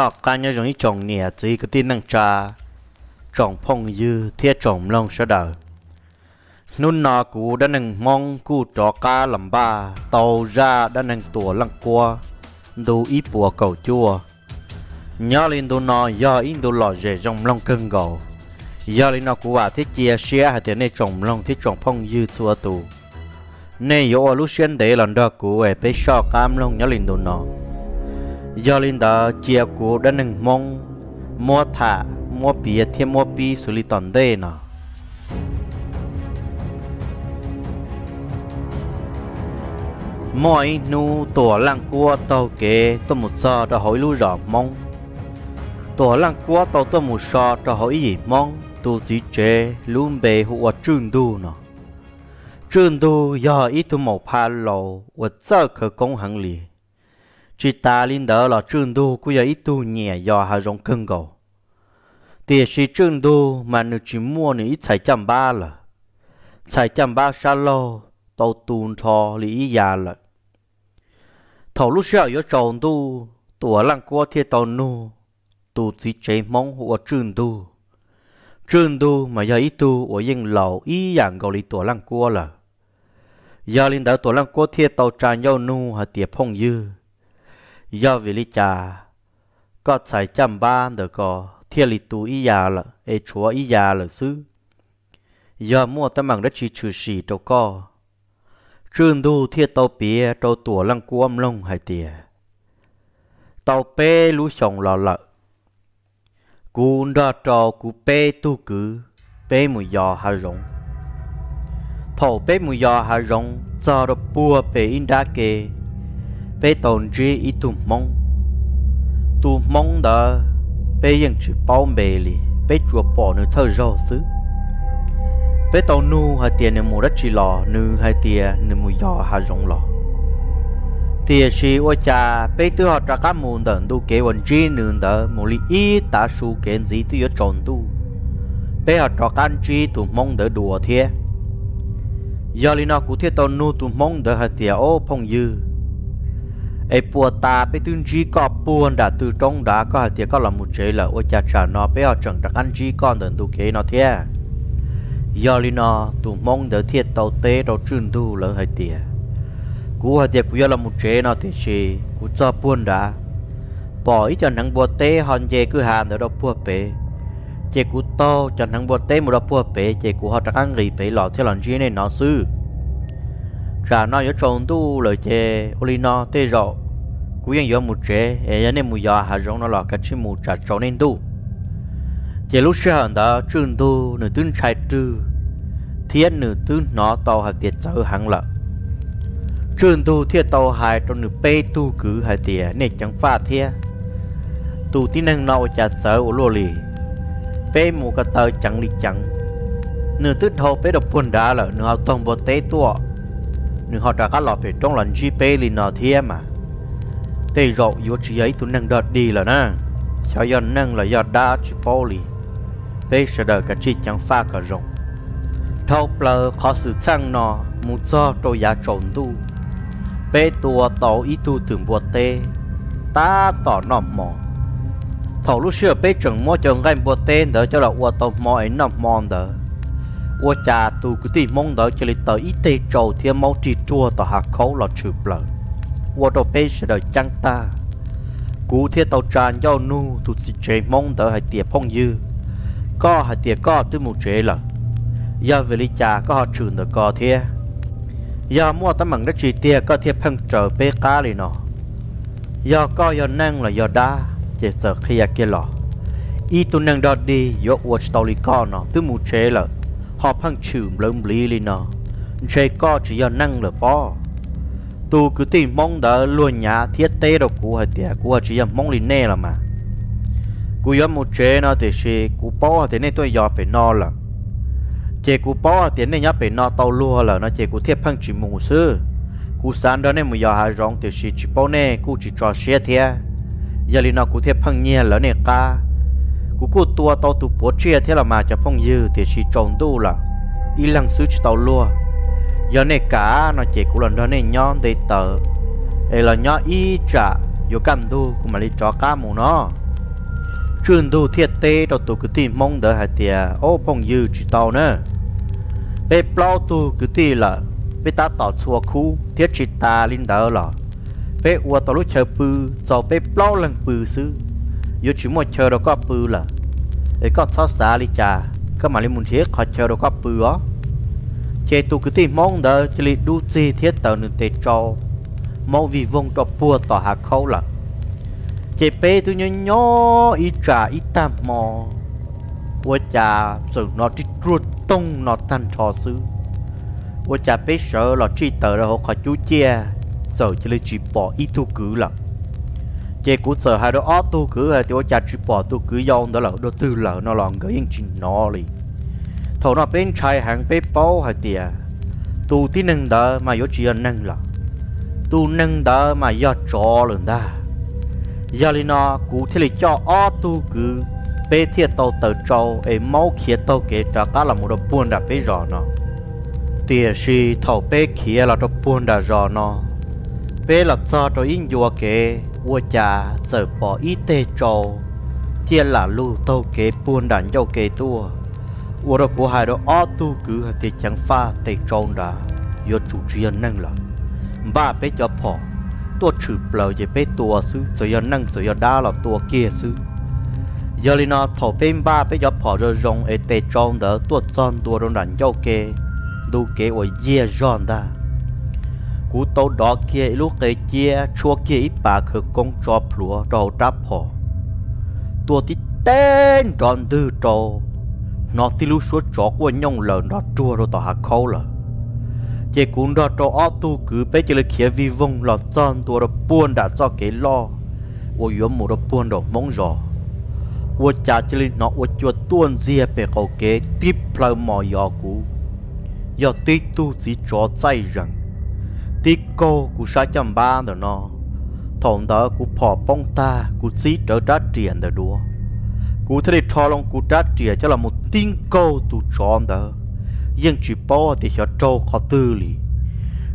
nọ cá nhớ giống như trồng nhẹ chỉ có tin năng trà. Trồng phong dư thiết trồng long sợ đời nôn nọ cú đã nâng mong cú trọ cá làm ba. Tàu ra đã nâng tua lăng qua đủ ý bùa cầu chua. Nhớ lên đồ nọ do in đồ lò rể trong long cân gầu. Giờ lên nó cũ à thiết chia sẻ hay thế này trồng long, thiết trồng phong dư xua tù. Nên yếu à, lúc xuyên để lần đó cũ về bé sọ cam long, nhớ lên đồ nọ giờ lên đó chia cũ đã nâng mong mua thả, mua bia thêm mua bi xử lý toàn đề nọ. Mỗi nu tổ lăng cua tàu kế tôi một giờ đã hỏi lưu rõ mong tổ lăng cua tàu tôi một giờ đã hỏi gì mong tu sĩ chế luôn bề hụa trung đu nọ. Trung đu giờ ít tu một pha lầu và giờ khởi công hàng liền chỉ ta linh đỡ là trường đô cũng giờ ít tu nhẹ do hà rong cưng cầu. Tiền sĩ trường đô mà nữ chỉ mua nữ ít chạy chăm ba là. Chạy chăm ba sa lô, tàu tuôn cho lý già là. Thầu lúc sau có tròn đô tuổi lăng qua thiệt tàu nu tu chỉ chế mong hụa trường đô trường đô mà giờ ít tu ở yên lầu ý dạng gọi lý tuổi lăng qua là. Giờ linh đỡ tuổi lăng qua thiệt tàu tràn nhau nu hà tiệp phong dư giờ vì lý cha. Có chạy chăm ba được có thiên lý tu ý già là ê chúa ý già là sư giờ mua tấm bằng đất chỉ trừ xì đâu có trường đu thiên tàu bia tàu tuổi lăng quan âm lông hay tiệt tàu bê lũ sòng lò lợ. Cú đo trò cú bê tu cứ bê mùi giò hà rộng. Thầu bê mùi giò hà rộng, cho đó bùa bê in đá kê bê tồn trí ít tù mong tù mong đó bê yên chỉ bao mê li bê chùa bỏ nữ thơ rò xứ. Bê tàu nu hà tiền nữ mù đất chỉ lò nữ hà tiền nữ mù giò hà rong lò. Tiền chỉ ô cha bây giờ họ cá môn đợn du kế vận chi nửa đờ, mù li ý ta su kiến gì tôi tròn tu. Bây giờ cho các chi tụ mong đỡ đùa thiê giờ lý nó cụ thể tao nu tụ mong đỡ hai tiền ô phong dư ai bùa ta bây tương chi có buồn đã từ trong đã có hạt tiệt có là một chế là ôi cha cha, nó bây giờ chẳng đặc ăn chi con đừng tu kế nó thế giờ lý nó tụ mong đỡ thiệt tàu tế đầu trơn tu lỡ hạt tiệt cú hạt tiệt cú là một chế nó thì chỉ cú cho buồn đã. Bỏ ít cho thằng bùa tế, hòn dê cứ hàn đỡ đâu bùa bể. Chế cú to cho thằng bùa tế một đâu bùa bể chế cú họ đặc ăn gì bể lọ theo lần chi này nó sư trả nó có tròn tu lời chế oli nó tê rộ. Cú yên có một chế ấy nên mù giờ hà rong nó là cái chim một trả tròn nên tu. Chế lúc xưa hẳn đó trường tu nửa tương trai tư thiết nửa tương nó tàu hạt tiệt sợ hẳn lợ. Trường tu thiệt tàu hài trong nửa bê tu cứ hai tiệt nè chẳng pha thiệt tu tí năng nọ trả sợ ô lô lì. Bê mù cả tờ chẳng lì chẳng. Nửa tức thâu bê độc buồn đá là nửa học tông bộ tế tua nhưng họ đã có lọ về trong lần GP lì nọ thiệt mà tê rộ yếu chỉ ấy tu nâng đợt đi là nè sao do nâng là do đá chỉ poli, lì. Sẽ đợi cả chi chẳng pha cả rộng. Thâu plờ khó sự chăng nọ mù cho tôi giá trộn tu. Bê tùa tàu ý tu tưởng bùa tê ta tỏ nọ mò. Thầu lúc xưa bê chẳng mò chẳng ngay bùa tê đỡ cho là ua tàu mò ấy nọ mòn đỡ quá cha tu cứ tìm mong đợi cho lấy tờ ít tê trầu thiên máu trì chua tờ hạt khấu lọ trừ bờ. Ua đồ bê sẽ đợi chăng ta? Cú thiết tàu tràn giao nu tu chỉ chế mong đợi hay tiệp phong dư. Có hay tiệp có tư một chế là giờ về lý cha có họ trừ được có thế giờ mua tấm bằng đất chỉ tia có thiệp phăng trở bê cá lì nọ. Giờ có giờ năng là giờ đa chỉ sợ khi à kia lọ ít tu năng đó đi yo watch tàu lì con nọ từ một chế là họ phăng chửm lông lì lì nọ. Chế có chỉ giờ năng lửa bỏ tu cứ tìm mong đỡ luôn nhà thiết tế đâu của hai tia của chỉ giờ mong lì nè là mà. Cú giờ một chế nó thì chỉ cú bỏ thì nên tôi giờ phải no là chế cú bỏ thì này nhá phải nó tàu lúa là nó chế cú thiệp phăng chỉ mù sư. Cú san đó này mù giờ hà rong thì chỉ chỉ bỏ nè, cú chỉ cho xe thế giờ li nó cú thiệp phăng nhẹ là nè ca cú cú tua tao tu bố chia thế là mà cho phong dư thì chỉ tròn đu là. Y lăng sư cho tàu lua. Giờ này cả nó chỉ cú lần đó này nhon để tờ. Ấy là nhon y trả, vô cầm đu cũng mà đi cho cá mù nó. Trường đô thiệt tế đó tu cứ tìm mong đợi hai tia ô, phong dư chỉ tao nữa bê plau tu cứ tì là, bê ta tỏ chùa khu, thiết chỉ ta linh đỡ là. Bê ua tao lúc chờ bự cho bê plau lần bự xứ yêu chỉ một chờ đó có bự là. Ấy có thoát xa đi cha có mà lên muốn thiết họ chờ đó có bự á. Chế tu cứ tìm mong đỡ chỉ li đu gì thiết tao nên tê cho mau vì vong cho bùa tỏ hạ khâu là. Chế bê tu nhỏ nhỏ ít trả ít tam mò. Wo cha sự nó chỉ ruột tông nó tan trò sư wo cha bê sợ là chỉ tờ rồi họ chú chia giờ chỉ lấy chỉ bỏ ít tu cứ là chế cú sở hai đó auto cứ hay tiêu chặt cha bỏ tu cứ yong đó là đôi tư lợ nó lòng cái yên trình nó li thầu nó bên trái hàng bê bao hay tiề tu tí nâng đó mà yếu chỉ nâng là tu nâng đó mà do cho lần đó giờ li nó cú thế là cho auto cứ bê thiệt tàu tờ trâu ấy máu kia tàu kế cho cả là một đồ buồn đã bê rõ nó tiền si thầu bê kia là đồ buồn đã rõ nó bê là cho đồ in dùa kế vua cha giờ bỏ ít tê trâu thiên là lu tàu kế buồn đã dâu kế tua vua đồ của hai đồ ô tu cứ thì chẳng pha tê trâu đã yếu chủ trì năng là ba bê cho bỏ ตัวถือเปล่าจะไปตัวซื้อจะยอนั่งจะยอด้าเราตัวเกียซื้อยอลินาถอเป็นบ้าไปยอพอจะรงเอเตจองเดอตัวจอนตัวโดนดันเจ้าเกดูเกว่าเยี่ยจอนได้ cú tàu đó kia lúc cái chia chua kia ít bà khử công cho plúa đầu đáp họ. Tua tí tên tròn tư trâu, nó tí lúc số chó của nhông lờ nó chua rồi tỏ hạ khâu lờ. Chỉ cũng đó trò ó tu cứ bé chỉ là kia vi vong là tròn tua đó buôn đã cho cái lo. Ô yếm mù đó buôn đó mong rõ ô cha chỉ là nó ô chua tuôn dìa bề cầu kế tiếp lâu mò yò cú. Yò tí tu chỉ chó chay rằng tiếc cô của sa chăm ba đó nó. Thòng đó của phò bông ta, của xí trở ra triển đó đùa. Của thế đi cho lòng của ra triển cho là một tiếng câu tu chọn đó nhưng chỉ bỏ thì cho trâu khó tư lý.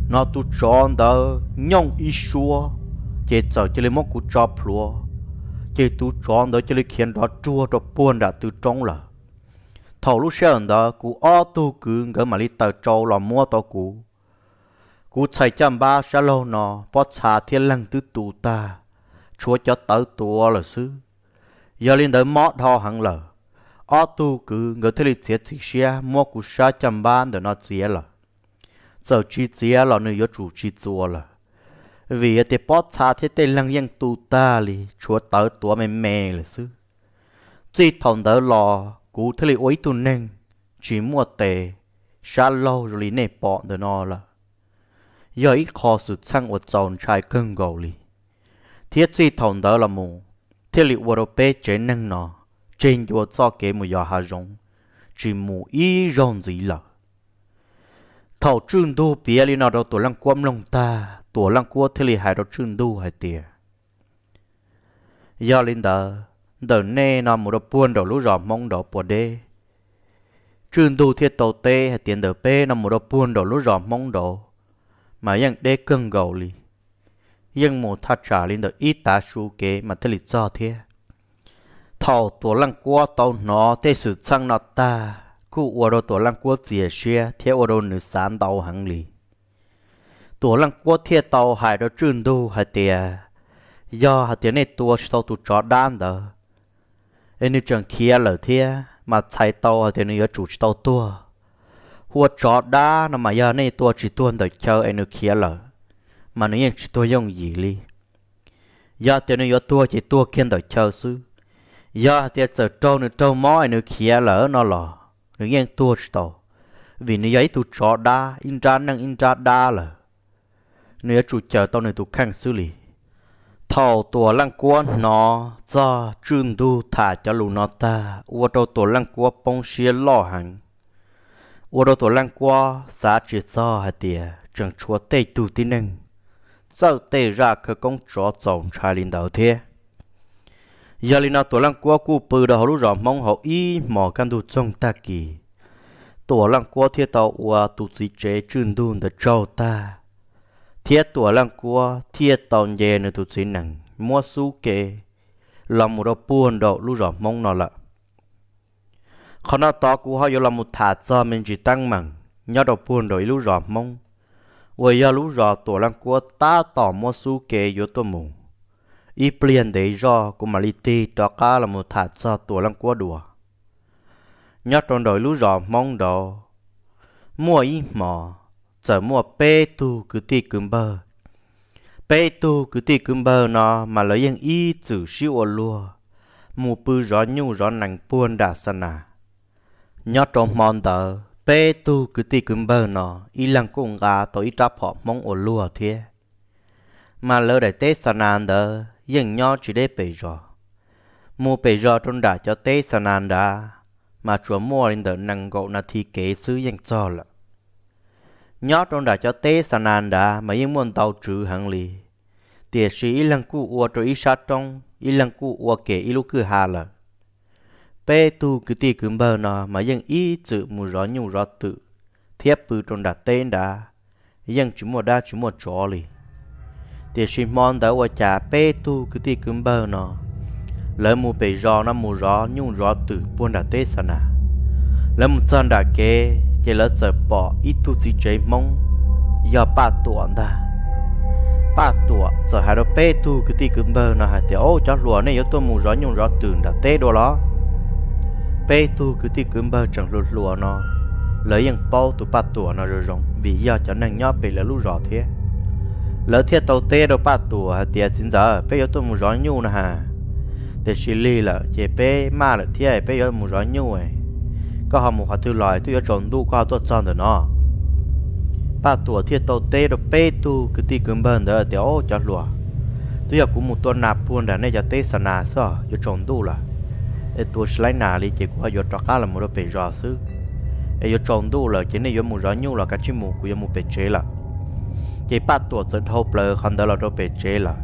nó tu chọn đó nhông ý xua. Chế sợ cho lấy mốc của cho plua chế tu chọn đó cho lấy khiến đó chua đó buồn đã tu trống là thầu lúc xe đó của ô tu cứ ngỡ mà đi tờ trâu là mua tao cũ cú chạy chăm ba xa lâu nọ, bó xà thiên lăng tứ tù ta. Chúa cho tớ tù là sư giờ lên tới mõ thọ hẳn lờ. Ở tu cứ người thế lịch chết thì xe mua cú xa chăm ba để nó chia là giờ chi chia là nơi yếu chủ chi chua là vì thế bó xà thế tê lăng yên tù ta li chúa tớ tù mê mê là sư chỉ thòng tớ lò, cú thế lịch ấy tu neng chỉ mua tề, xa lâu rồi lý nè bỏ để nó là giờ ít khó sự sang ở trong trái cơn gầu lì. Thiết chỉ thằng đó là mù thiết lịch ở đâu bé chế năng nó trên chỗ cho kế một giờ hà rong chỉ mù ý rong gì là thầu trương đô bia li nào đó tổ lăng quâm lòng ta tổ lăng qua thiết li hai đó trương đô hai tiề giờ linh đó đợt nè nó một đồ buôn đồ lũ rò mong đồ bò đê. Trương đô thiết tàu tê hay tiền đợt bê nó một đồ buôn đồ lũ rò mong đâu mà yang đế cưng gầu li yang một thà trả lên được ít tá su kế mà thế lịch cho thế. Thầu tổ lăng qua tàu nó, thế sử sang nó ta. Cụ ua đồ tổ lăng qua dìa xe thế ua đồ nữ sán tàu hằng lì. Tổ lăng qua thế tàu hải đó trường đô hải tìa. Do hải tìa này tua tàu tụ chó đan đó nên chẳng kia lỡ thế mà chạy tàu hải tìa này ở chủ tàu tua hùa chó đa nó mà giờ này tua chỉ tuân được anh nữ kia lỡ. Mà nó chỉ tua dùng gì li giờ thì nó ở tua chỉ tua kiên được chờ sư giờ thì giờ trâu nữa, trâu anh nữa kia lỡ nó lò. Nữa nghe tua tàu vì nó giấy tụ chó đa in ra năng, in ra đa là nếu chủ chờ tao nữa tụ khăn xử lý thầu tua lăng quan nó, cho trương đu thả cho lù nó ta. Ua đâu tua lăng quan bông xia lo hàng ô đô tổ lăng qua xã chỉ cho hạt tiề trường chúa tây tu tin nâng sau tây ra cơ công chó chồng trai linh đầu thế giờ linh na tổ lăng qua cụ bự đó lúc rõ mong họ y mò căn tu trong ta kỳ tổ lăng qua thiết tàu qua tu sĩ chế chuyên đun để trâu ta thiết tổ lăng qua thiết tàu nhẹ nữa tu sĩ nặng mua su kê lòng một đồ buồn đồ lúc rõ mong nó lại khó nó to cú họ yêu là một thả cho mình chỉ tăng mặn nhớ đầu buồn đổi lũ rõ mong vì giờ lũ rõ tổ lăng của ta tỏ mua su kê yếu tổ mù y plien để do của mà li ti đó cả là một thả cho tổ lăng của đùa nhớ trong đổi lũ rõ mong đồ mua y mò chở mua bê tu cứ ti cứng bờ, bê tu cứ ti cứng bờ nó mà lấy yên y chữ siêu ở lùa mù pư rõ nhu rõ nành buôn đã sanh à nhớ trong mòn tờ, bê tu cứ ti cứ bơ nó y lăng cũng gà tổ y trap họ mong ở lùa thế mà lỡ đại tế sa nà tờ yên nhớ chỉ để bề rò. Mua bề rò trong đã cho tế sa nà đã mà chúa mua lên tờ năng gỗ na thi kế sứ yên cho là nhớ trong đã cho tế sa nan đã mà yên muốn tàu trừ hàng lì. Tiệt sĩ y lăng cụ ua cho y sát trong, y lăng cụ ua kể y lúc cứ hà là bê tu cứ tì cứ bờ nó mà dân y chữ mù rõ nhu rõ tự. Thiếp bự trong đặt tên đã dân chú một đa chú một chó lì. Tiệt sĩ mòn đã qua trả bê tu cứ tì cứ bờ nó, lỡ mù bể rõ nó mù rõ nhu rõ tự buôn đặt tên sa nà. Lỡ mù chân đã kê chỉ lỡ giờ bỏ ít tu chỉ chế mong giờ ba tuổi ta ba tuổi giờ hai đứa bé tu cứ tì cứ bờ nó hai tiểu ô cho lúa này yếu tôi mù rõ nhung rõ tự đã tê đồ đó bé tu cứ ti cứ bơ chẳng lụt lụa nó. Lấy những bao tu ba tuổi nó rồi rong vì do cho năng nhóc bị lỡ lũ rõ thế. Lỡ thiệt tàu tê đâu ba tuổi tiệt xin giờ bé yếu tôi muốn rõ nhu nè hà để xử lý là chế bé ma là thiệt, bé yếu muốn rõ nhu ấy. Có họ một hạt thứ loại tôi yếu trộn đu qua tôi chọn được nó. Ba tuổi thiệt tàu tê đâu bê tu cứ ti cứ bơ đó thì ô cho lụa. tôi cũng một tuần nạp buồn đã nên cho tê sana sao yếu chọn đu là e tôi slide nà li chỉ qua yo cho cá là một đôi bể rõ sư e yo tròn đủ là chỉ nên yo một rõ nhu là cái chim mù của yo một bể chế là chỉ ba tuổi dẫn hộp là không đó là đôi bể chế là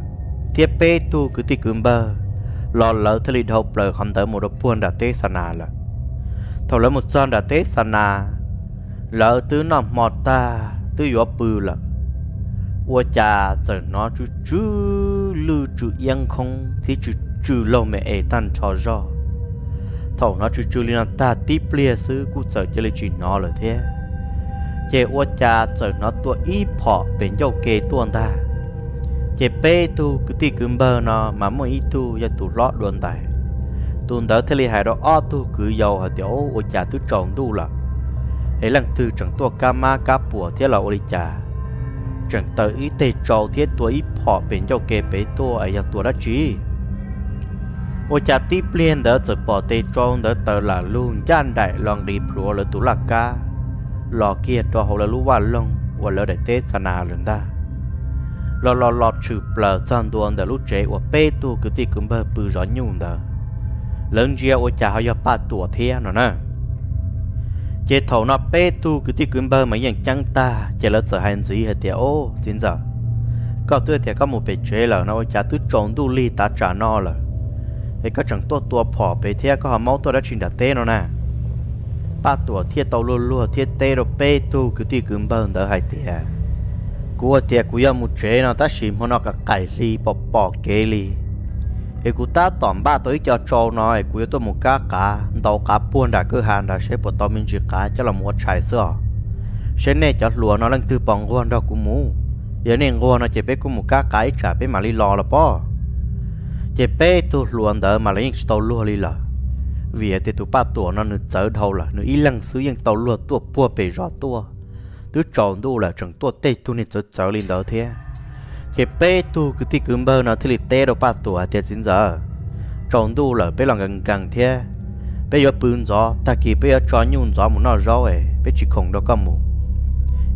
tiếp bê tu cứ ti cứng bờ lo lỡ thế li hộp là không đó một đôi buồn đã tê sana là thầu lỡ một chân đã tết sana lỡ tứ nằm mọt ta tứ yo bự là ua cha giờ nó chú chú lưu chú yên không thì chú chú lâu mẹ ấy tan cho rồi thầu nó chú chú liên ta tiếp lia sư, cú sở chơi lên chuyện nó rồi thế. Chế ua cha sở nó tua y phỏ bên dâu kê tuôn ta. Chế bê tu, cứ tì cứ bơ nó, mà mỗi ít tu ya tu lót luôn tài. Tuần đỡ thế li hài đó, o tu cứ giàu hả tiểu ô cha tu tròn tu là ấy lần từ chẳng tua ca ma ca bùa thế là ô li cha. Chẳng tới ý tê trâu thế tua y phỏ bên cho kê bế tua ấy tua đã chi ô cha tiếp liên đỡ giờ bỏ tê trâu đỡ tờ là luôn chan đại lòng đi pro là tu lạc ca. Lò kia cho họ là lú vào lông, và lỡ đại tê sana lần ta lò lò lò chụp lờ chân tuần đỡ lúc chế và bê tu cứ tì cũng bơ bự rõ nhung đỡ. Lớn chia ô chả họ ba tuổi thế nó nè chế thầu nó bê tu cứ tí cứng bơ mấy dạng trắng ta chế lỡ sợ hành gì hết tiệt ô chính giờ có tôi thì có một bề chế là nó chả tôi trộn tu ly ta trả nó là ấy có chẳng tua tua phỏ bề thế có họ máu tôi đã chuyển đặt tên nó nè ba tuổi thiết tàu luôn luôn thiết tê rồi bê tu cứ tí cứng bơ đỡ hai tiệt cua tiệt cua một chế nó ta xìm nó cả cải ly bỏ bỏ kế ly thì cụ ta tóm ba tới cho trâu nói cụ tôi một cá cá đầu cá buôn đã cứ hàng đã sẽ bắt tao mình chỉ cá cho là một trái sữa sẽ nè cho lúa nó lên từ bóng quan đó cụ mù giờ nên quan nó chỉ biết cụ một cá cá trả biết mà đi lò là po chỉ bé tu lúa đỡ mà lấy tàu lúa đi là vì thế tu ba tuổi nó nữa chở đầu là nữa ít lăng sử dụng tàu lúa tua bùa bể rõ tua tứ tròn đu là chẳng tua tê tu nên chở chở lên đó thế. Cái bé tu cứ tí cứ bơ nó thì lì tê đâu ba tuổi thì chính giờ tròn tu là bé lòng gần gần thế. Bé giờ bún gió, ta kỳ bé giờ cho nhung gió muốn nó gió ấy bé chỉ không đâu có mù.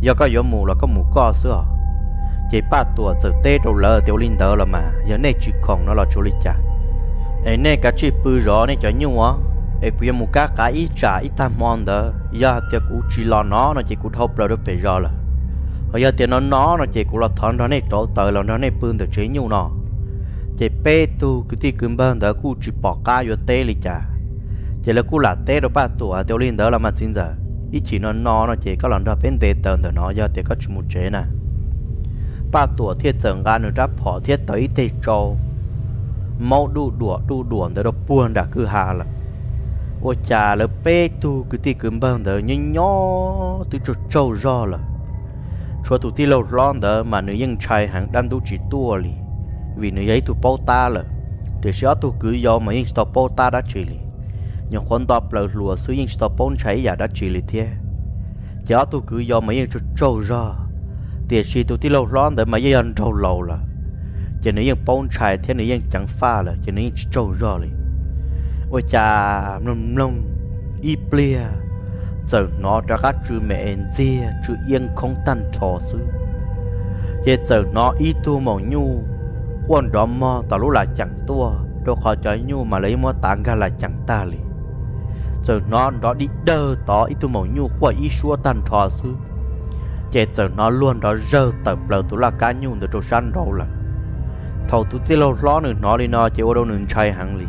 Giờ có giờ mù là có mù co sữa chỉ ba tuổi giờ tê đầu lỡ tiểu linh đỡ là mà. Giờ này chỉ còn nó là chỗ linh cha, ấy này cả chỉ bự rõ này cho nhung á ấy bây một cá cá ít trả ít tam mòn đó giờ thì cũng chỉ lo nó nó chỉ cũng thâu là được bây giờ là. Bây giờ tiệc nó nó nó chỉ cũng là thằng đó này chỗ tờ là nó này bưng được chế nhiều nó. Chỉ bê tu cứ tí cứ bưng đó cũng chỉ bỏ cá vô tê li cha, chỉ là cũng là tê đó ba tuổi tiểu linh đỡ là mà xin giờ. Ít chỉ nó nó nó chỉ có lần đó bên tê tờ đó nó giờ thì có chỉ một chế nè ba tuổi thiết 整 gan nữa đã bỏ thiết tới tê trâu mau đu đùa đu đùa để đó buồn đã cứ hà là ô cha là bé tu cứ ti cứ bằng đó nhớ nhỏ từ chỗ trâu ra là cho tụi ti lâu lon đó mà nữ nhân trai hàng đan tu chỉ tua li vì nữ ấy tụ bao ta là thì sẽ tụ cứ do mà những stop bao ta đã chỉ li nhưng khoan đọc là lùa sử những stop bao cháy giả đã chỉ li thế chả tụ cứ do mà nhân chỗ trâu ra thì chỉ tụ tí lâu lon để mà dân trâu lâu là. Chỉ nữ yên bông cháy thế nữ yên chẳng pha là. Chỉ nữ yên trâu rõ li ôi cha nông nông y plia. Giờ nó đã các chữ mẹ em chia, chữ yên không tan trò sư giờ giờ nó y tu màu nhu quan đó mò tao lúc là chẳng tua. Đâu khó cho nhu mà lấy mò tàng ra là chẳng ta lì. giờ nó đó đi đơ tỏ y tu màu nhu qua y xua tan trò sư giờ sợ nó luôn đó rơ tập lờ tụ là cá nhu được trâu san đâu là thầu tụ tiêu lâu ló nữa nó đi nó chế ô đâu nữa chạy hàng lì.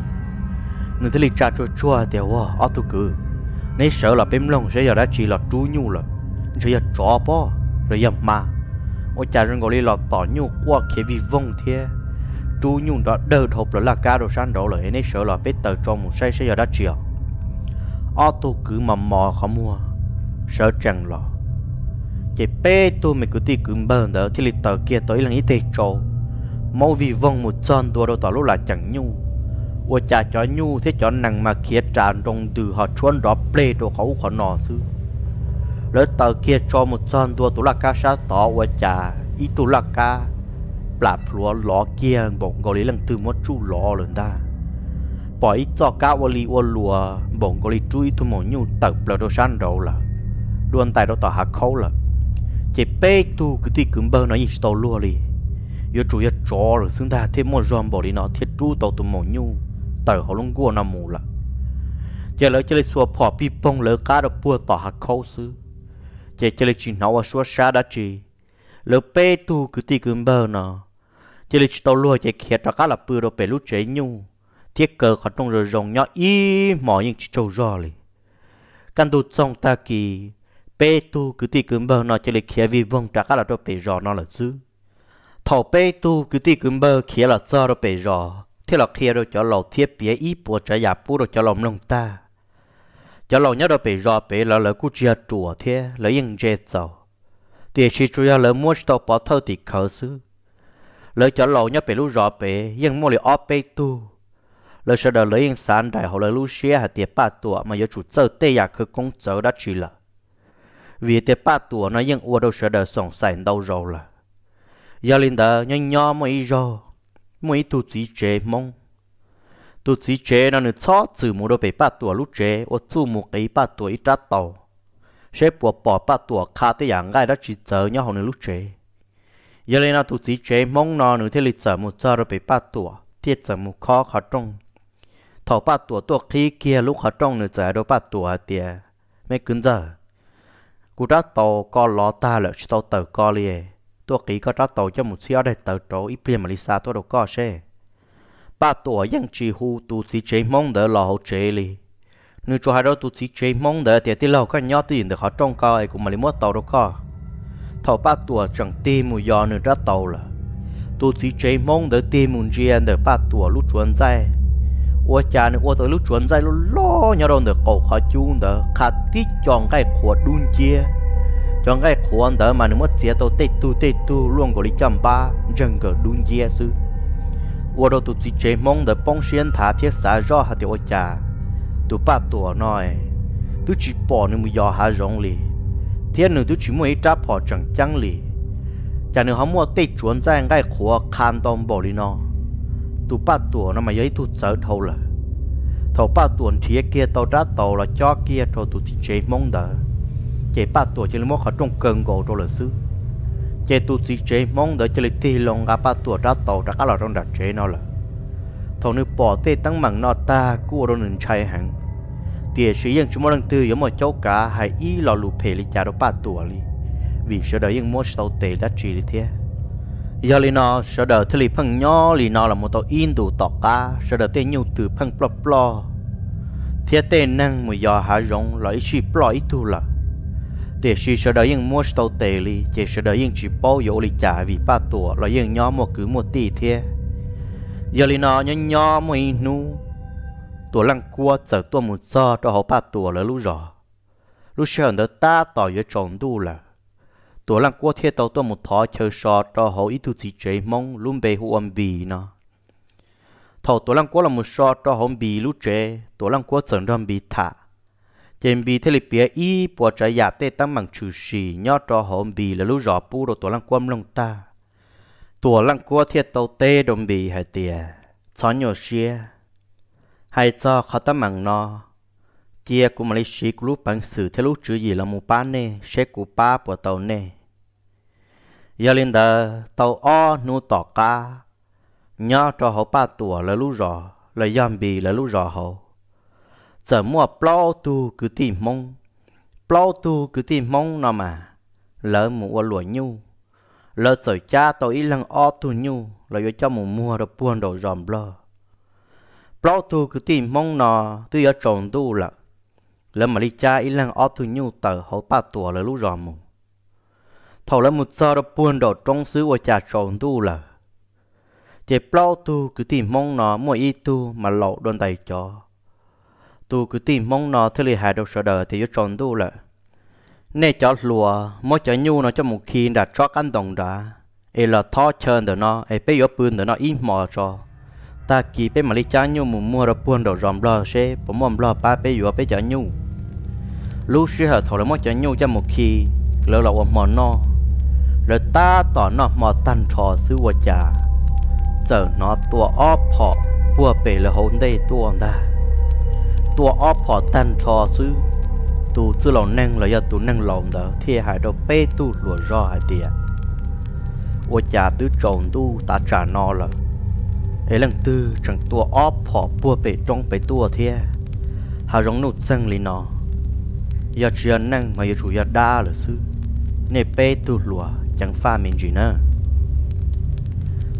Người thế lì trả chua chua, tiểu wow ở tu cứ nếu sợ là bếm lông sẽ giờ đã chỉ là chú nhu là sẽ giờ chó bó, rồi giờ mà. Ô cha, rừng gọi là tỏ nhu qua khi vì vong thế chú nhu đó đỡ thộp là là cá đồ san đổ là nếu sợ là bết tờ trong một say sẽ giờ đã chiều ở tu cứ mà mò khó mua. Sợ chẳng lọ chế bê tu mình cứ tì cứ bờ đó thì lịch tờ kia tới là nghĩ thế trò mau vì vong một chân đua đâu tỏ lúc là chẳng nhu. Ô cha cho nhu, thế cho nàng mà kia tràn trong từ họ chuan rõ play đồ khẩu khó nọ sư lỡ tờ kia cho một chân đua tụ là ca sa tỏ ô cha ý tụ là ca. Bà plúa ló kia bỗng gọi lần từ mất chú ló lần ta. Bỏ ít cho cá ô li ô lùa bỗng gọi chui thu mỏ nhu tập là đồ san đầu là. Luôn tay đó tỏ hạ khâu là chỉ bé tu cái thì cứng bơ nó gì tàu lúa li yo chủ yo chó rồi xứng ta thêm một giòn bỏ đi nó thiết tru tàu tụm mổ nhu. Tờ họ luôn gua nằm mù lạ. Giờ lỡ chơi lấy xua phò pi bông lỡ cá đập bua tỏ hạt khâu xứ. Giờ chơi lấy chuyện nó và xua xá đã chỉ lỡ bé tu cái thì cứng bơ nó. Chơi lấy tàu lúa chơi khét ra cá là bự rồi bể lút chế nhu. Thiết cơ khỏi trong rồi rồng nhỏ y mỏ nhưng chỉ trâu rò li căn đồ trong ta kì bê tu cứ ti cứ bơ nó cho lịch khía vì vong trả cá là rồi bê rò nó là chứ thầu bê tu cứ ti cứ bơ khía là cho rồi bê rò, thế là khía rồi cho lầu thiết bia ý bùa trả giả bù rồi cho lòng lòng ta. Cho lầu nhớ đâu bị rò bị là lỡ cú chia chùa thế, lỡ yên dễ giàu thì chỉ chủ yếu lỡ mua cho bỏ thơ thì khờ xứ. lỡ cho lầu nhớ bị lú rò bị yên mua liền óp bê tu. Lỡ sau đó lỡ yên sản đại họ lỡ lú xia hạt tiệp ba tuổi mà giờ chủ chơi tê giả cứ công chơi đã chỉ là vì thế ba tuổi nó vẫn ua đâu sẽ đó sống sành đâu rồi là. Giờ linh đó nhỏ nhỏ mấy rồi mấy tu chỉ chế mong. Tu chỉ chế nó nữa chó từ một đôi bể ba tuổi lúc chế ở chú một cái ba tuổi ít tàu. Sẽ bỏ bỏ ba tuổi khá tới dạng gai đã chỉ chờ nhau hồi nữa lúc chế giờ này nó tu chỉ chế mong nó nữa thế lịch chờ một giờ đôi bể ba tuổi thiết chờ một khó khó trong thọ ba tuổi tuổi khi kia lúc khó trong nữa chờ đôi ba tuổi tiệt mấy cứng giờ cú ra tàu có lọ ta là tàu tàu có liền tôi kỹ có ra tàu cho một xe để tàu trổ ít tiền mà lisa tôi đâu có xe. Ba tuổi vẫn chỉ hu tu chỉ chế mong đỡ lò hậu chế li nếu cho hai đó tu chỉ chế mong đỡ thì thì lò có nhớ tiền được họ trong coi cũng mà lấy mua tàu đâu có. Thầu ba tuổi chẳng tìm mùi giò nữa ra tàu là tu chỉ chế mong đỡ tìm mùi riêng đỡ ba tuổi lúc chuẩn dây 我家呢，我这里转在了老鸟的狗卡中的，卡地装盖火 dun 街，装盖火的嘛，你们接到得都得都乱过里讲吧，整个 dun 街是，我都都直接蒙的帮先他贴啥绕下的我家，都把多耐，都只 bỏ 你们要下容里，天呢都只么一扎跑整江里，家呢好么得转在盖火看到玻璃呢。Tu ba tuổi mới nó mà giấy tu sợ thâu là. Thầu ba tuổi thì kia tàu ra tàu là cho kia cho tu chị chế mong đỡ. Chế ba tuổi chỉ là một họ trong cơn gỗ rồi là xứ. Chế tu thì chế mong đỡ chỉ là tì lòng gặp ba tuổi ra tàu ra các là trong đặt chế nó là. Thầu nữ bỏ tê tăng mặn nó, ta cua đâu nên chạy hàng tiền sử dụng chúng lần tư giống một cháu cả hay ý lò lụp phê lý cha đó ba tuổi li vì sợ đợi những mua sầu tệ đã chỉ li thế giờ li nó sợ đợi thế li phăng nhỏ li nó là một tàu in đủ tọt cá sợ đợi tên nhiều từ phăng plo plo thế tên năng một giờ hạ rong lại chỉ plo ít thu là. Thế chỉ sợ đợi những mua tàu tệ li chỉ sợ đợi những chỉ bao yếu li trả vì ba tuổi là những nhóm một cứ một tỷ thế giờ li nó nhỏ nhỏ mùi nu tua lăng cua chở tua một giờ cho họ ba tuổi là lú rõ lú sợ đỡ ta tỏ yếu chồng đu là tua lăng cua thiết tàu tua một thọ chờ sọ cho họ ít tu chỉ chế mong luôn bề hu âm bì nó. Thầu tua lăng cua dạ là một sọ cho họ bì lú chế tua lăng cua dần đâm bì thả chém bì thế là bia y bỏ trái giả tê tăng bằng chữ xì nhớ cho họ bì là lú rõ pu đồ tua lăng cua lông ta tua lăng cua thiết tàu tê đồng bì hay tiề chó nhỏ xia hay cho khó tâm mạng nó. Kia của malaysia lấy sĩ của lúc bằng sự theo lúc chữ gì là một ba nè sẽ của ba của tàu nè giờ lên tàu o nu tỏ ca. Nhớ cho họ ba tuổi là lũ rò, là yam bì là lũ rò họ giờ mua plau tu cứ tìm mong plau tu cứ tìm mong nào mà, lỡ mua lúa nhu. Lỡ giờ cha tàu ít lần o tu nhu, là cho mù mua được buôn đồ ròm lo. Bao tu cứ tìm mong nó tôi ở trồng tu là là mà đi cha ít lần o tu nhu, tờ hậu ba tuổi là lũ rồi mù thầu là một giờ đó buồn đỏ trong xứ của cha tròn tu là. Chỉ bao tu cứ tìm mong nó, mỗi ít tu mà lộ đòn tay cho. Tu cứ tìm mong nó, thế là hai đầu sợ đời thì ở tròn tu là. Nè cho lùa, mỗi cho nhu nó cho một khi đã cho ăn đồng đã ấy là thọ chân đó nó ấy bây giờ bươn đó nó im mò cho. Ta kỳ bây mà lấy cha nhu mù mua ra buồn đỏ ròm lo xe bỏ mồm lo ba bây giờ bây chả nhu. Lúc xưa thầu là mỗi cho nhu cho một khi, lỡ là mò แล้วตาต่อนอกมอตันทอซื้อวจาเจอนอตัวอ้อพอพัวเปละหงได้ตัวได้ตัวอ้อพอตันทอซื้อตูซื้อรางน่งเลยตูนั่งหลงเด้เที่หายเราเป้ตูหลัวรอหาเดียวจาตื้อจงตู้ตาจานอเลยไอ้ลังตื้อจังตัวอ้อพอพัวเปจ้องไปตัวเทียหาร้องนุดซังลีนออยาเชียนนั่งมาอยู่ชูยาด้าหรือซื้อในเป้ตูหลัว chẳng pha mình gì nữa.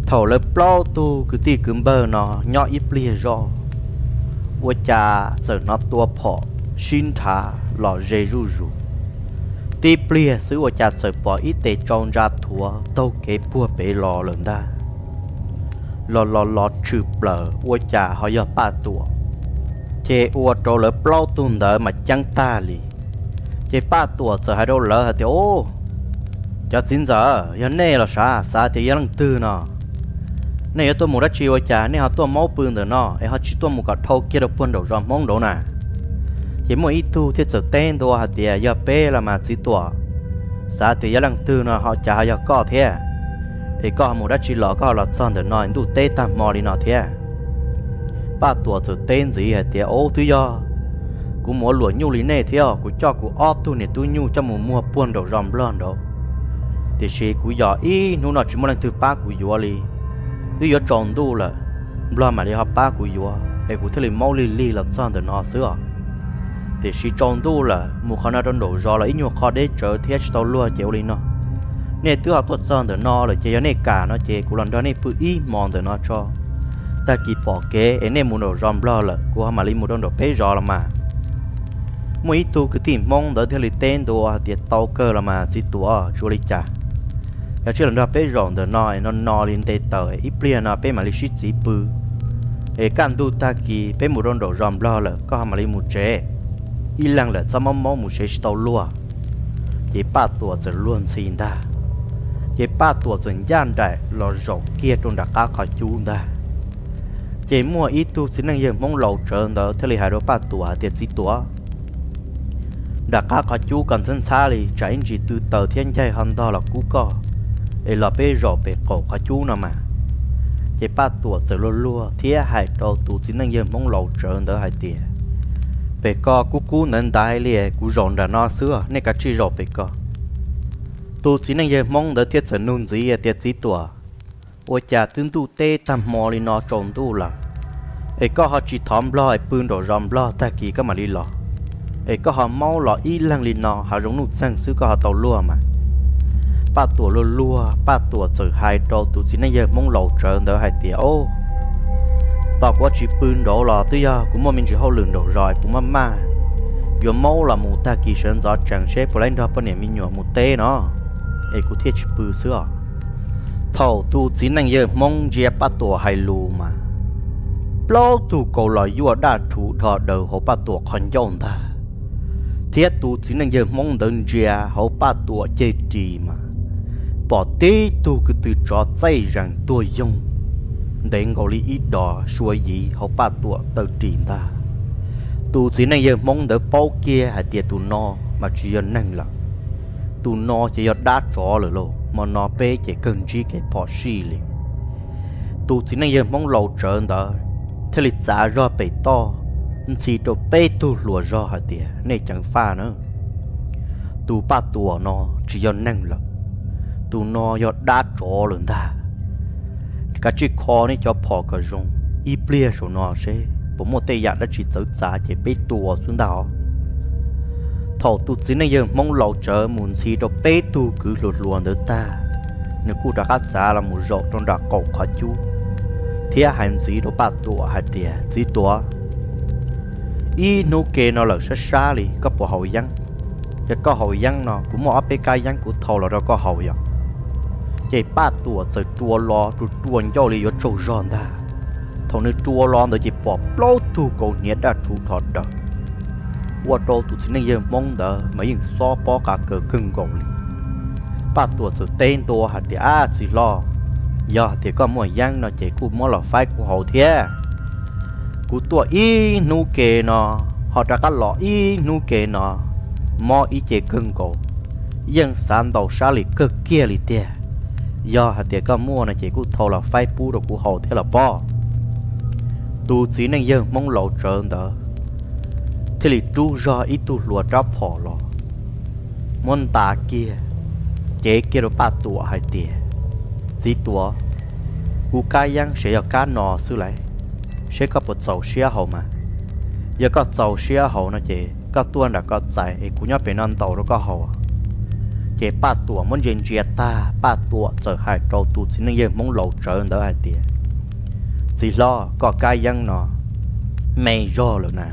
Thầu lấy plau tu, cứ tì cứng bờ nó, nhỏ ít lìa rõ vua cha giờ nó tua phọ xin thả lọ rê ru ru. Tì lìa sứ vua cha giờ bỏ ít tệ trong ra thua, tâu kế bua bể lò lần ta lò lò lò trừ bờ, ua cha họ giờ ba tuổi chế ua trâu lỡ plau tu đỡ mà chẳng ta lì. Chế ba tuổi giờ hai đâu lỡ hả thì ô? Cho xin giờ giờ này là sa, sa thì giờ lăng tư nọ. Này tôi muốn ra chiều chả này họ tôi máu bươn rồi nọ. Ấy họ chỉ tôi một cái thâu kia được buôn đầu rồi mong đầu nè. Chỉ một ít tu thì sự tên đồ hạt tiền giờ bé là mà chỉ tuổi sa thì giờ lăng tư nọ họ chả giờ có thế. Thì có một đất chỉ lọ có là son nó, anh đủ tê tam mò đi nó thế. Ba tuổi từ tên gì hạt thế ô thứ giờ cũng mua lúa nhu lý này theo cũng cho cũng ót tu này tu nhu cho một mua buôn đầu ròm lon đó thì chỉ cú giờ ý nụ nọ chỉ muốn lần thứ ba cú vừa li thứ giờ tròn đủ là lo mà đi học ba cú vừa ấy cú thấy là mau li li là toàn để nó sữa thì chỉ tròn đủ là mu khăn ở trong đồ rõ là ít nhiều khó để trở thiết tàu lúa chịu li nó. Nè, thứ học tuột toàn từ nó là chơi nè cả nó chơi của lần đó nè phụ y mòn từ nó cho. Ta kịp bỏ kế ấy nè muốn đồ rom lo là, của mà li trong đồ bé rõ là mà. Mỗi tu cứ tìm mong đỡ theo lịch tên đồ thì tàu cơ là mà chỉ tua chú lịch chả cái chuyện đó bé rõ từ nó nó nó lên tê tờ ít bia nó bé mà li shit chỉ bự ấy can tu ta kỳ bé muốn đồ rom lo là có mà li muốn chế y lăng là cho mong mong muốn chế tàu lúa chỉ ba tuổiจะล้วนxin ta chế ba tuổi dần gian đại lò rộng kia trong đặc cá khỏi chú ta chế mua ít tu xin năng dân mong lầu trơn đó thế là hai đứa ba tuổi tiệt gì tuổi đặc cá khỏi chú cần sân xa li trái chỉ từ tờ thiên chạy hơn đó là cú co để là bê rổ bê cổ khỏi chú nó mà. Chế ba tuổi giờ lua lua thế hai đầu tu xin năng dân mong lầu trơn đỡ hai tiền bê co cú cú nên đại liề cú rộn đã nó xưa nên cả chi rổ bê co. Tu chỉ năng dân mong đỡ thiết sản nôn gì à, tiết gì tuổi ôi cha tương tu tê tam mò đi nó trộn tu là ấy có họ chỉ thòm lo ấy bưng đồ ròm lo, ta kỳ có mà đi lo ấy có họ mau lo y lăng đi nó họ giống nút sang xứ có họ tàu lúa mà ba tuổi lô lúa ba tuổi từ hai đồ tu chỉ nên giờ mong lầu trở đỡ hai tỷ ô tao có chỉ bưng đó là tuy giờ, cũng mà mình chỉ hậu lường đồ rồi, cũng mà mà. Giờ mau là một ta kỳ sơn gió chẳng xếp lên đó bên này mình nhỏ một tê nó. Ấy cũng thiết bự xưa. Thầu tu chỉ nay giờ mong giờ ba tuổi hay lù mà. Lo tu cầu lại vua đã chủ thọ đầu họ ba tuổi còn dòng ta. Thiết tu chỉ nay giờ mong đơn giờ họ ba tuổi chơi trì mà bỏ tê tu cứ từ cho say rằng tôi dùng để ngồi lý ít đó xuôi gì họ ba tuổi tự trình ta. Tu chỉ này giờ mong đỡ bao kia hay tiệt tu no mà chỉ năng là tu no chỉ đã cho rồi lô mà nó bé chỉ cần chỉ cái bỏ xì liền. Tu chỉ này giờ mong lâu chờ đó thế lịch giả ra bể to chỉ đồ bé tu lùa ra hay tiệt này chẳng pha nữa. Tu ba tuổi nó chỉ giờ năng lực tu nó do đã trọ luôn ta. Cái chiếc kho này cho bỏ cái rong y bia số nó sẽ bố một tay đã chỉ 走 giá chỉ bé tua xuống đó thầu tu chỉ này giờ mong lâu chờ muốn xí đồ bê tu cứ lột luồn được ta. Nếu cô đã cắt giá là một rộ trong đó cầu khó chú. Thì hành gì đồ bát tuổi hay tiền chỉ tuổi y nô kê nó là sát xa đi, có bộ hậu dân cái có hậu dân nó cũng một bê cái dân của thầu là đó có hậu dân chạy ba tuổi từ chua lo rồi chua nhau li yo trâu giòn ta thằng nữ chua lo từ chạy bỏ lâu tu cầu nhẹ đã chủ thọ đó qua trâu tụi xin nên mong đỡ mà những so bỏ cả cơ cưng gồng li ba tuổi từ tên tuổi hạt thì à chỉ lo giờ thì có mọi giang nó chạy cụ mỏ lò phai của hậu thế cụ tuổi y nu kề nó họ đã cắt lọ y nu kề nó mỏ y chạy cưng cầu dân sản đầu xa lì cực kia lì tiền giờ hạt tiệt, có mua là chỉ cụ thầu là phai pu đồ cụ hồ thế là bỏ. tu chỉ nên dân mong lộ trơn đó thế thì chú do ít tu lùa tráp họ lo. môn tà kia, chế kia đồ ba tùa hai tiệt gì tùa cụ cá yang sẽ ở cá nò xứ lại sẽ có một dầu xe hồ mà. Giờ có dầu xe hồ nó chỉ, có tuôn là có chạy cụ nhớ bên non tàu nó có hồ à chế ba tuổi muốn dành chia ta, ba tuổi trở hai trâu tu chỉ nên yên muốn lâu trở đỡ hai tiền chỉ lo có cái yang nọ mày do rồi nè.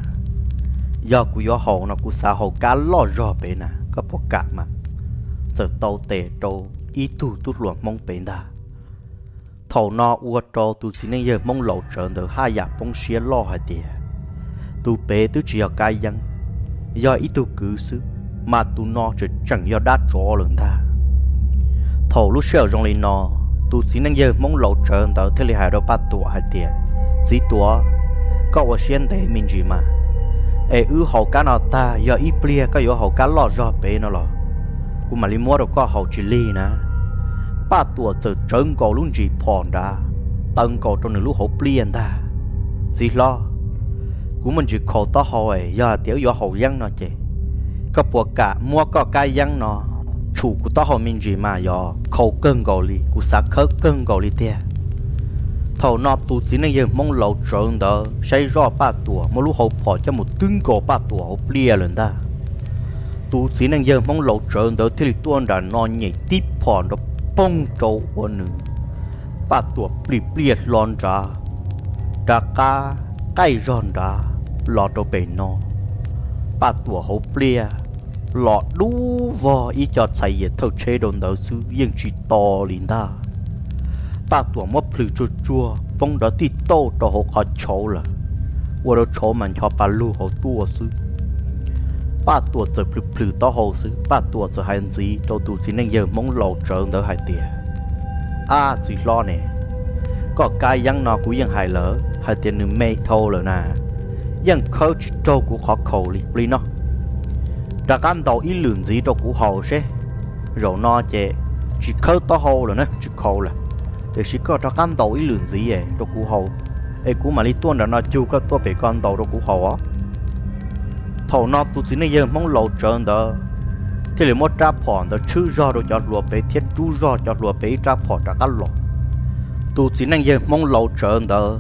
Do của yo hậu nó của xã hậu cá lo do bé nè. Có bộ cả mà. Giờ tàu tệ trâu, ý tu tu luộc mong bé nè. Thầu nó ua trâu tu chỉ nên yên mong lâu trở đỡ hai nhà bông xía lo hai tiền tu bé tu chỉ có cái dân. Do ý tu cứ sư mà tu nó chỉ chẳng do đã trò lần ta thầu lúc xưa trong lên nó tu chỉ năng giờ mong lâu chờ tới thế là hai đôi ba tuổi hai tiền chỉ tuổi có ở xuyên thế mình gì mà. Ê, ư hậu cá nào ta giờ ít bia có giờ hậu cá lọt ra bể nó lọ cũng mà li mua đâu có hậu chỉ li nè. Ba tuổi giờ trơn cầu luôn gì phòn ra tân cầu trong nửa lúc hậu bia ta. Chỉ lo. Cũng mình chỉ khổ to hậu ấy giờ tiểu giờ hậu dân nó chứ có bộ cả mua có cái dân nó chủ của to hậu mình chỉ mà giờ khẩu cơn cầu li cũng sát khớp cơn cầu li tiền thầu nọ tụ chỉ nên giờ mong lâu trơn đó xây rõ ba tuổi mà lúc hậu bỏ cho một tương cổ ba tuổi hậu bia lần ta. Tụ chỉ nên giờ mong lâu trơn đó thì tuôn đã nọ nhảy tiếp bỏ nó bông trâu ở nữa ba tuổi bì bia lon ra đã cá cây ròn ra lọt đồ bể nó ba tuổi hậu bia lọt đu vò ý cho chạy về thâu chế đồn đầu sư yên chỉ to liền ta ba tuổi mất phứ chua chua bông đó thì tô đó họ khó chấu là và đó chấu mình cho ba lu họ tua sư ba tuổi giờ phứ phứ đó họ sư ba tuổi giờ hành gì đâu tụ chỉ nên giờ mong lầu trơn đó hai tiền à chỉ lo nè có cái yang nó cũng ยัง hài lỡ hai tiền nữa mê thâu rồi nè yang coach đâu cũng khó khẩu li li nó ra căn đầu ít lượng gì đó cũng hậu sẽ? Rồi nó chè, chỉ khâu to hậu rồi nè, chỉ khâu là. Thì chỉ có ra căn đầu ít lượng gì vậy cho cũng hậu ấy cũng mà đi tuôn là nó chưa có tôi bị con đầu cho cũng hậu á. Thầu nó tụi chỉ này giờ mong lâu trơn đó thì là một trap phòn đó chữ do đồ cho lúa bể thiết, chú do cho lúa bể trap phòn ra căn lọ tụi chỉ này giờ mong lâu trơn đó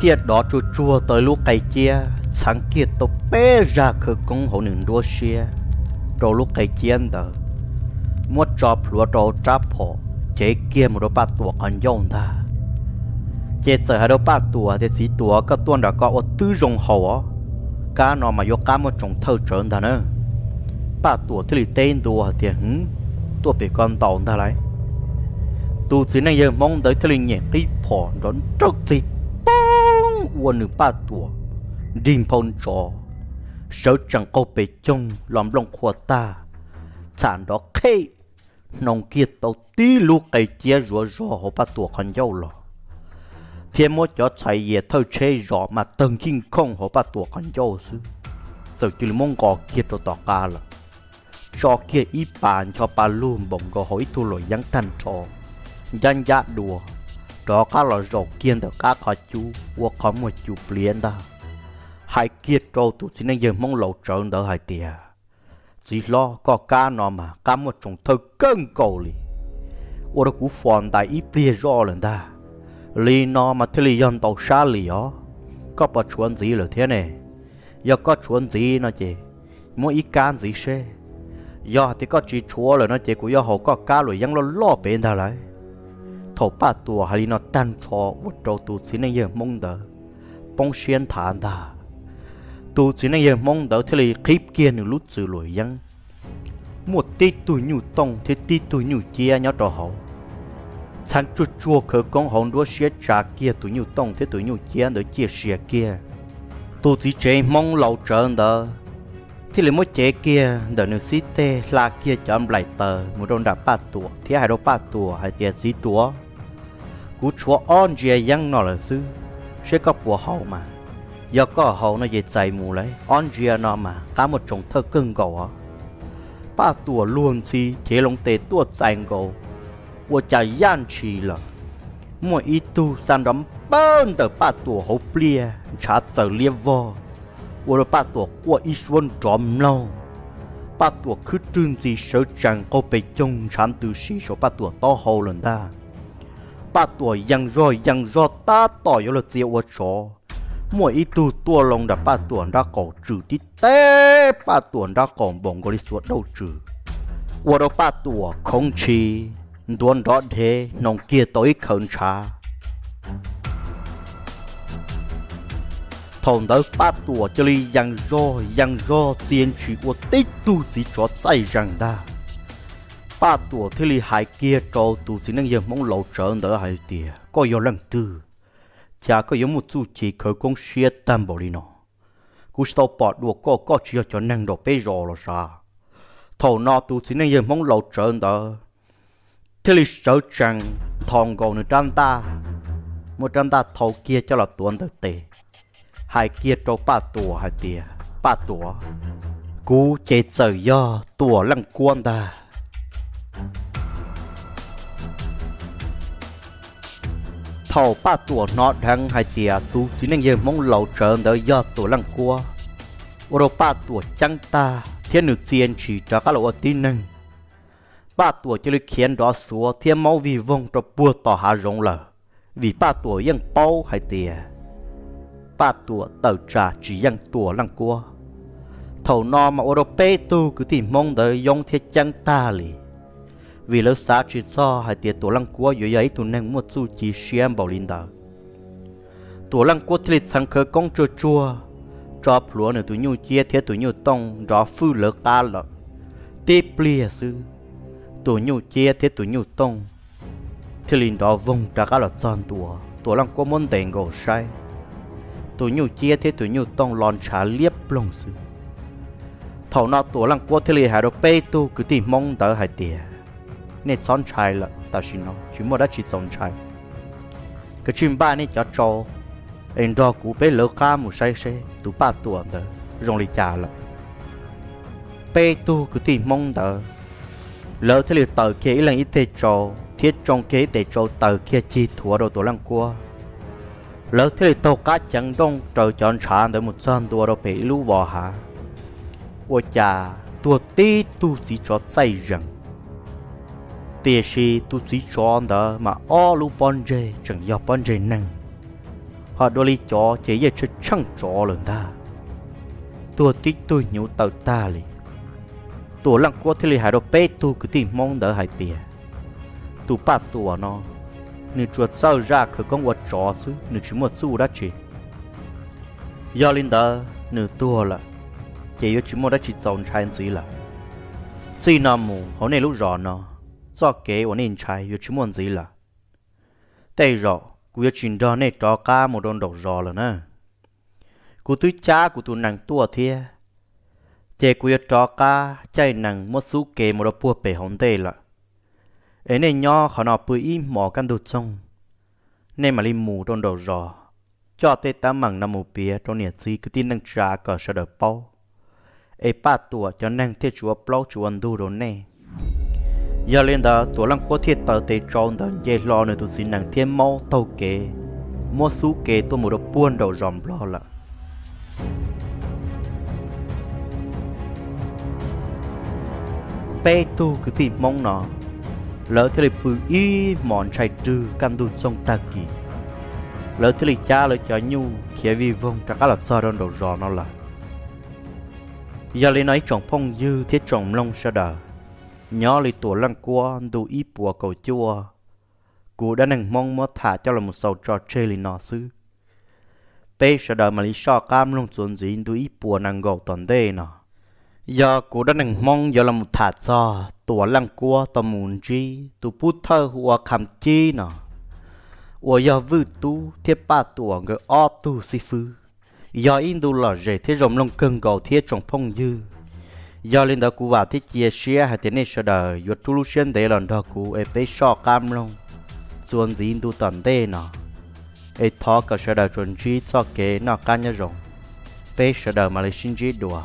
thiệt đó chua chua tới lúc cây chia sáng kia tôi bé ra khờ công hồ nương đua xe trò lúc cây chiến đó một trò lúa trò trap phòn chế kia một đôi ba tuổi còn dông ta chế trời hai đôi ba tuổi thì chỉ tuổi có tuôn đã có ở tư rồng hậu cá nó mà vô cá một trồng thơ trơn ta nữa ba tuổi thì tên tuổi thì hứng tuổi bị con tàu ta lại, tu chỉ nên giờ mong tới thế linh nhẹ cái phò đón trâu gì bông uốn nửa ba tuổi đinh phong trò sợ chẳng có bề chung làm lòng khoa ta. Chán đó khê. Nông kia tàu tí lu cây chia rùa rùa hồ bà tùa con dâu lò. Thiên mô cho chạy về thơ chê rõ mà tầng kinh không hồ bà tùa con dâu sư giờ chỉ mong gò kia tàu tỏ ca lò cho kia ít bàn cho bà luôn bồng gò hỏi thu lội yang thanh trò. Dân dạ đùa. Đó cá lò rổ kiên được cá khó chú và khó một chú liền đó hai kia trâu tụ chỉ nên giờ mong lẩu trơn đỡ hai tia chỉ lo có cá nó mà, cá một trong thơ cân cầu li ô đó cú phòn tại ít bia rõ lần ta. Li nó mà thế li dân tàu xa li ó. Có bà chuẩn gì là thế này giờ có chuẩn gì nó chị mỗi ít can gì xe giờ thì có chỉ chúa là nó chị của giờ họ có cá rồi vẫn lo lo bên ta lại. Thổ ba tua hay nó tan cho một trâu tu chỉ nên giờ mong đỡ. Bông xuyên thản ta tu chỉ năng giờ mong đỡ thế là khiếp kia nữa lút sự lỗi dân. Một tí tuổi nhu tông, thế tí tuổi nhu chia nhau trò hậu. Sáng chua chua khởi con hồn đua xia trà kia, tuổi nhu tông, thế tuổi nhu chia đỡ chia xia kia. Tu chỉ chế mong lâu trở đỡ thì lấy mỗi chế kia đỡ nửa xí tê là kia cho em lại tờ. Một đồn đạp ba tuổi thì hai đô ba tuổi hai tiền xí tuổi cú chúa on dìa yang nó là sư sẽ có của hậu mà giờ có hậu nó về chạy mù lấy on dìa nó mà cả một chồng thơ cưng cầu á ba tuổi luôn chi chế lông tê tua chạy cầu của cha yan chi là mỗi ít tu san đấm bơn tờ ba tuổi hậu bia trả giờ liệp vô của ba tuổi của ít xuân trộm lâu ba tuổi cứ trương gì sợ chẳng có bị chung chán từ sĩ số ba tuổi to hậu lần ta ba tuổiยังรอยยังรอตาต่อย了 mỗi ít tu tua lòng đã ba tuần đã cổ trừ tí té ba tuần đã cổ bồng gọi suốt đâu trừ. Qua đó ba tuần không chi tuần đó thế nông kia tối khẩn trà thòng tới ba tuần cho li yang rô yang rô tiền chỉ của tích tu chỉ cho say rằng ta. Ba tuần thế li hai kia cho tu chỉ năng giờ mong lâu trở đỡ hai tiền có yêu lần tư chả có yêu một chút chỉ khởi công xia tam bảo đi nó cú sau bỏ đùa có có chia cho năng đồ bê rò là sao? Thầu nọ tu chỉ nên giờ mong lâu trở đỡ thế li sợ chẳng thòng gầu nữa trăm ta, một trăm ta thầu kia cho là tuần tới tệ hai kia trâu ba tuổi hai tia ba tuổi cú chế sợ do tuổi lăng quan ta. thầu ba tuổi nó đang hai tia tu chính anh yên mong lâu chờ đỡ do tuổi lăng qua ô đồ ba tuổi chẳng ta, thiên nữ tiên chỉ cho các lộ tin năng ba tuổi chỉ lịch khiến đó xua, thiên máu vì vong cho bua tỏ hạ rộng lờ. Vì ba tuổi yên bao hai tia ba tuổi tàu trà chỉ yên tuổi lăng qua thầu nó mà ô đồ tu cứ tìm mong đợi dòng thiết chẳng ta liền vì lâu xa chỉ cho hai tiệt tổ lăng cua dưới ấy tụi nàng một chú chỉ xem bảo linh đạo tổ lăng cua thì sang khởi công chua chua cho phùa nữa tụi nhu chia thế tụi nhu tông rõ phu lỡ ta lợ. Tê plia à sư? Tụi nhu chia thế tụi nhu tông. Thì linh đó vong trả cả là tròn tùa, tổ lăng cua môn tiền gỗ sai. Tụi nhu chia thế tụi nhu tông lon trả liếp lông sư. Thầu nọ tổ lăng cua thì linh hai đồ bê tu cứ tìm mong đỡ hai tiệt nè, chọn trái là ta xin nó. Chỉ mua đã chỉ chọn trái. Cái chuyện ba này cho cho. Anh đó cú bé lỡ cá một say xe tụ ba tuổi đó rong đi trả là bé tu cứ tìm mong đó lỡ thế liệu tờ kia là ít thế cho, thiết trong kế để cho, tờ kia chi thua đồ tổ lăng qua lỡ thế liệu tàu cá chẳng đông, trời chọn trả để một chân đua đồ bị lũ bò hả? Ôi chà tua tí tu chỉ cho say rằng tiền sĩ tu chỉ chọn đó mà ô lu bon dê chẳng dọc bon dê năng. Họ đôi lý cho chỉ dạy chơi chẳng chó lần ta tua tích tôi nhủ tàu ta lì. Tua lăng qua thế lì hai đồ bê tu cứ tìm mong đỡ hai tiền tu ba tua nó nếu chuột sao ra khởi con vật chó xứ nếu chỉ một xu đã chỉ do linh đó nếu tua là chỉ yêu chỉ một đã chỉ dòng trái gì là chỉ nằm mù họ nay lúc rõ nó cho kế ổn nên chạy yêu chú muốn gì là tây cô quý chuyện đó này cho cả một đòn đồ rõ là nè cô tứ cha của tu nàng tua thia chế cô yêu cho cả, chạy nàng mất số kế một đòn bùa bể hồng tê là ấy này nho khó nọ bự im mỏ căn đồ trông nên mà lim mù đòn đồ rõ cho tê tá mẳng nằm một bia trong nhiệt gì cứ tin năng trà cờ sợ đỡ bao ấy ba tuổi cho năng thiết chúa bao chú ăn đồ đồ này giờ lên đó tổ lăng có thiết tờ tê tròn đó dễ lo nữa tụi xin nàng thiên mau tàu kế mua số kế tôi một đợt buôn đầu ròm lo là bé tu cứ tìm mong nó. Lỡ thì lại bự y, mòn chạy trừ căn đun sông ta kỳ. Lỡ thì lại cha lỡ cho nhu kia vì vong chắc là sao đơn đầu rò nó là. Giờ lên nói chọn phong dư, thiết trồng long sao đời nhỏ lì tuổi lăng qua đủ y bùa cầu chua cụ đã nâng mong mơ thả cho là một sầu trò chơi lì nọ sư bây giờ đời mà lý so cam luôn chuẩn gì đủ y bùa năng gầu toàn đê nọ giờ cụ đã nâng mong giờ là một thả cho tuổi lăng qua tâm muốn chi tụ bút thơ hùa khám chi nọ ủa giờ vư tu thiết ba tuổi người o tu si phư. Giờ in tu là rể thế rộng lòng cưng gầu thiết trong phong dư do lên đó cú vào thiết chia sẻ hay thế này sau đó yết tu lu xuyên để lần đó cú ấy bé so cam luôn chuẩn gì in tu tận thế nó ấy thọ cả sau đó chuẩn chỉ cho kế nó cá nhá rộng. Bé sau đó mà lấy xin chỉ đùa.